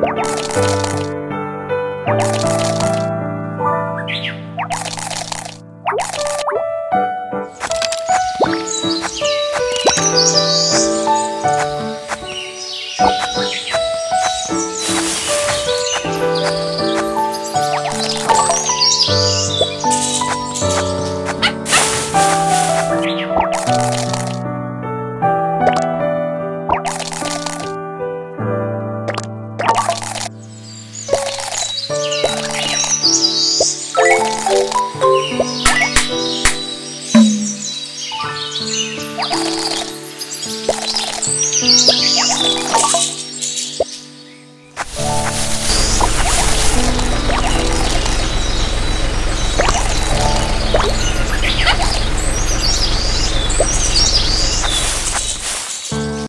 you